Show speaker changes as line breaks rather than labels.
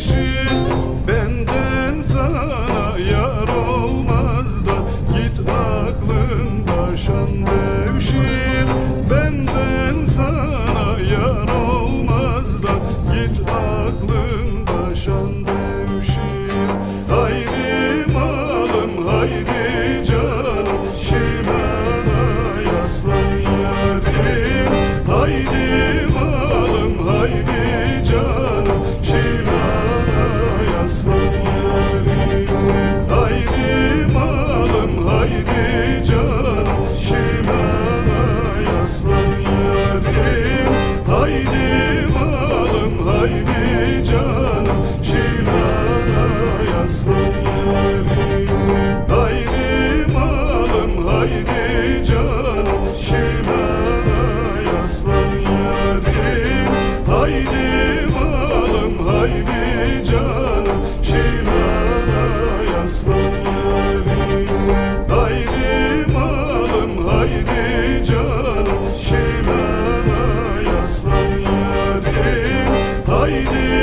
是？Haydi.